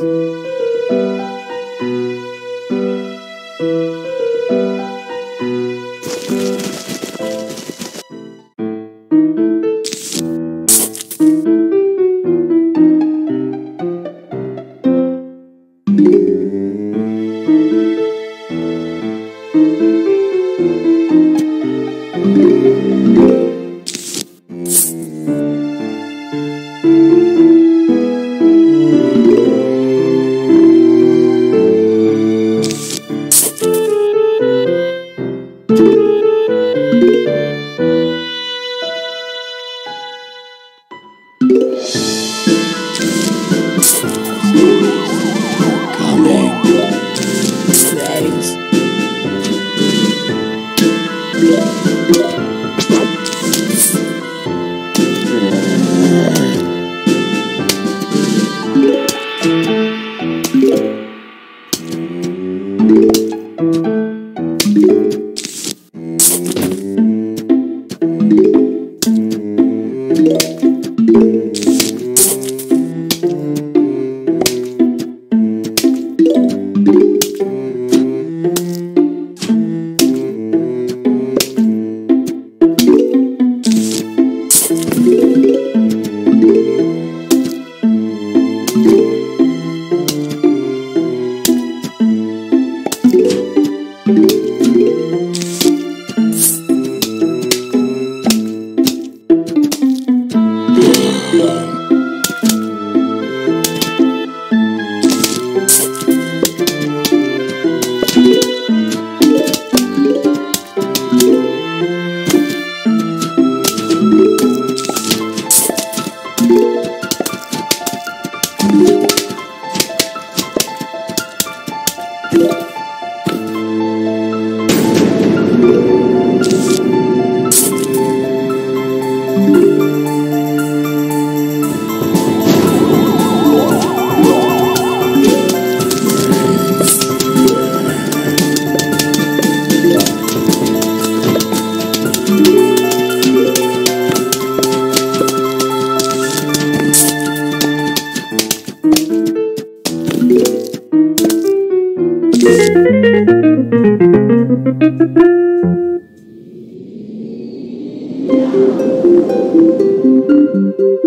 Mm-hmm. Thank you. Música